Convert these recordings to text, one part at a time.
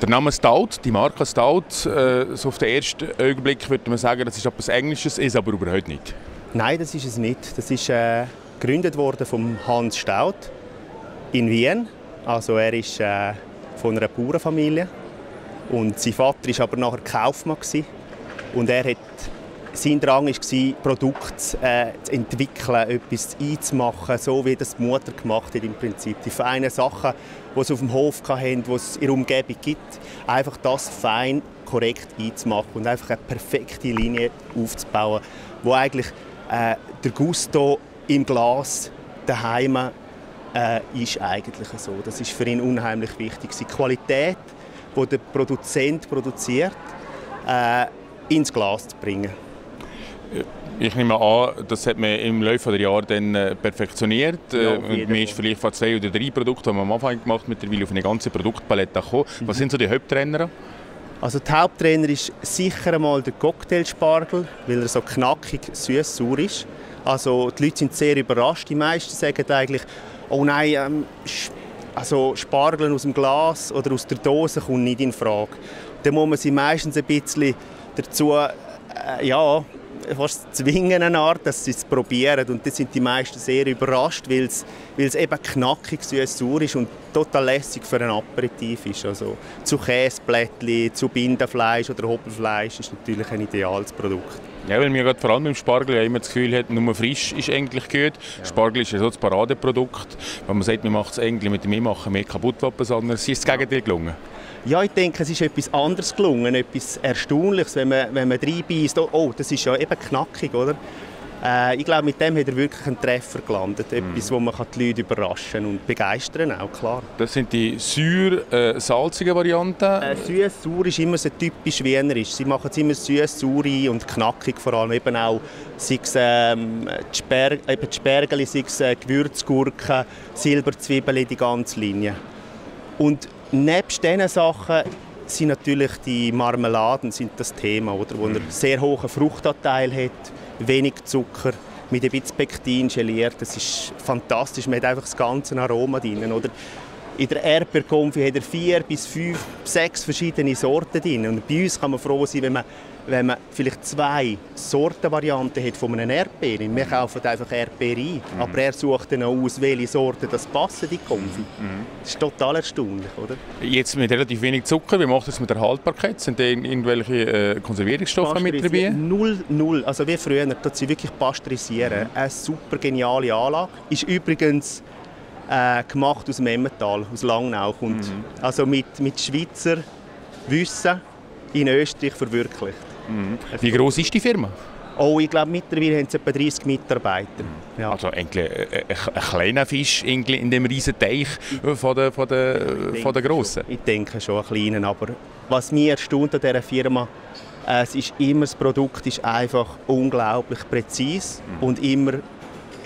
Der Name Stout, die Marke Stout, äh, so auf den ersten Augenblick würde man sagen, das ist etwas Englisches, ist aber überhaupt nicht. Nein, das ist es nicht. Das ist äh, gegründet worden von Hans Stout in Wien. Also er ist äh, von einer Bauernfamilie und sein Vater war aber nachher Kaufmann gewesen. und er hat sein Drang war, Produkte äh, zu entwickeln, etwas einzumachen, so wie das die Mutter gemacht hat im Prinzip. Die feinen Sachen, die sie auf dem Hof hatten, die es in der Umgebung gibt, einfach das fein, korrekt einzumachen und einfach eine perfekte Linie aufzubauen, wo eigentlich äh, der Gusto im Glas daheim äh, ist eigentlich so. Das ist für ihn unheimlich wichtig. Die Qualität, die der Produzent produziert, äh, ins Glas zu bringen. Ich nehme an, das hat man im Laufe der Jahre dann äh, perfektioniert. Ja, und man ist vielleicht von zwei oder drei Produkten, die man am Anfang gemacht mittlerweile auf eine ganze Produktpalette gekommen. Mhm. Was sind so die Haupttrainer? Also der Haupttrainer ist sicher einmal der Cocktailspargel, weil er so knackig süß-sauer ist. Also die Leute sind sehr überrascht. Die meisten sagen eigentlich, oh nein, ähm, also Spargel aus dem Glas oder aus der Dose kommt nicht in Frage. Dann muss man sie meistens ein bisschen dazu äh, ja, fast zwingen, eine Art, dass sie es probieren. Und das sind die meisten sehr überrascht, weil es, weil es eben knackig süß sauer ist und total lässig für ein Aperitif ist. Also zu Käseblättchen, zu Bindenfleisch oder Hopelfleisch ist natürlich ein ideales Produkt. Ja, weil mir vor allem beim Spargel ja immer das Gefühl hat, nur frisch ist eigentlich gut. Ja. Spargel ist ja so das Paradeprodukt. Wenn man sagt, man macht es eigentlich mit dem Machen mehr kaputt, sondern es ist das Gegenteil gelungen. Ja, ich denke, es ist etwas anderes gelungen, etwas Erstaunliches, wenn man, wenn man reinbeißt. Oh, oh, das ist ja eben knackig, oder? Äh, ich glaube, mit dem hat er wirklich einen Treffer gelandet. Mhm. Etwas, wo man die Leute überraschen und begeistern auch, klar. Das sind die säur-salzigen äh, Varianten? Äh, Süß-sauer ist immer so typisch wienerisch. Sie machen es immer süß-saure und knackig vor allem. Eben auch sei es ähm, die, Sper eben die Spergeli, sei es äh, Gewürzgurken, Silberzwiebeln, die ganze Linie. Und Nebst diesen Sachen sind natürlich die Marmeladen sind das Thema, oder, wo einen sehr hohen Fruchtanteil hat, wenig Zucker, mit ein bisschen Pektin geliert. Das ist fantastisch, man hat einfach das ganze Aroma drin. Oder? In der Erdbeerkonfi hat er vier bis fünf, sechs verschiedene Sorten drin. Und bei uns kann man froh sein, wenn man wenn man vielleicht zwei Sortenvarianten hat von einem Erdbeer. Wir kaufen einfach Erdbeer ein, mhm. aber er sucht dann aus, welche Sorten das passen, die Konfi. Mhm. Das ist total erstaunlich, oder? Jetzt mit relativ wenig Zucker, wie macht es mit der Haltbarkeit? Sind da irgendwelche äh, Konservierungsstoffe mit dabei? Null, null. Also wie früher, dort sie wirklich pasteurisieren. Mhm. Eine super geniale Anlage. Ist übrigens äh, gemacht aus Memmental, aus Langnau. Und mhm. Also mit, mit Schweizer Wissen in Österreich verwirklicht. Mhm. Wie groß ist die Firma? Oh, ich glaube, mittlerweile haben sie etwa 30 Mitarbeiter. Mhm. Ja. Also eigentlich ein, ein kleiner Fisch in dem riesen Teich von der, von der, von der grossen? Ich denke schon, ein kleiner. Aber was mich erstaunt an dieser Firma, es ist immer, das Produkt ist einfach unglaublich präzise mhm. und immer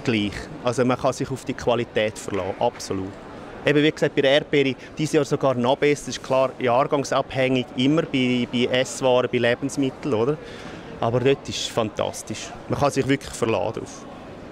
gleich. Also man kann sich auf die Qualität verlassen, absolut. Eben wie gesagt, bei der Erdbeere dieses Jahr sogar noch besser. Das ist klar jahrgangsabhängig, immer bei, bei Esswaren, bei Lebensmitteln. Oder? Aber dort ist fantastisch. Man kann sich wirklich verladen auf.